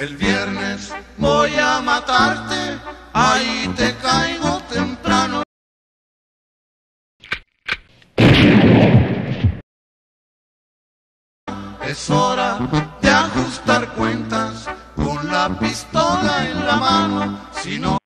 El viernes voy a matarte, ahí te caigo temprano. Es hora de ajustar cuentas con la pistola en la mano, si no...